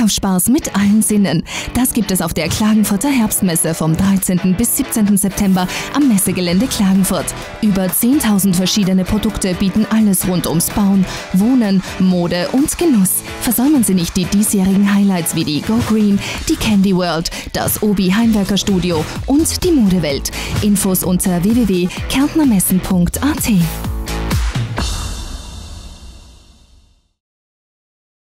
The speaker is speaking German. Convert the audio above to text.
Einkaufsspaß mit allen Sinnen. Das gibt es auf der Klagenfurter Herbstmesse vom 13. bis 17. September am Messegelände Klagenfurt. Über 10.000 verschiedene Produkte bieten alles rund ums Bauen, Wohnen, Mode und Genuss. Versäumen Sie nicht die diesjährigen Highlights wie die Go Green, die Candy World, das Obi Heimwerkerstudio und die Modewelt. Infos unter www.kärntnermessen.at.